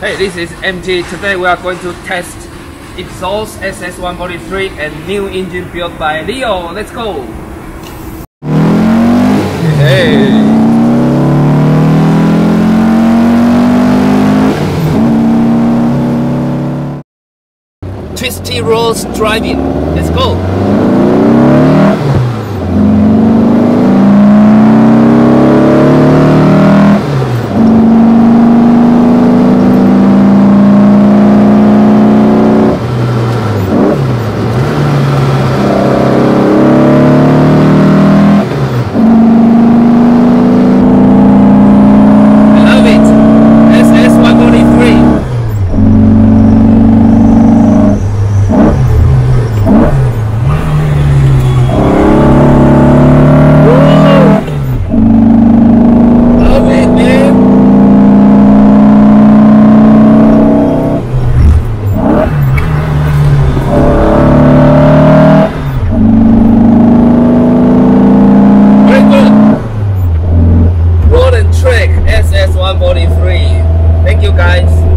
Hey, this is MG. Today we are going to test exhaust SS143 and new engine built by Leo. Let's go! Hey! Twisty Rolls driving. Let's go! my body free. Thank you guys.